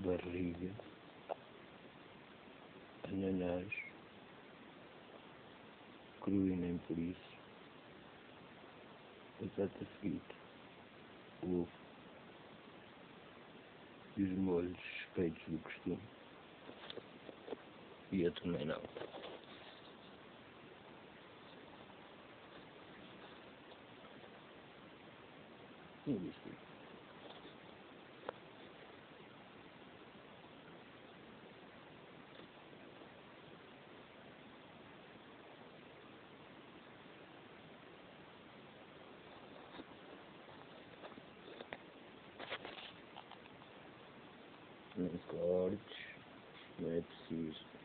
barriga, ananás, cru e nem por isso, batata frita, ovo e os molhos suspeitos do costume. E eu também não. Não gostei. Let's see.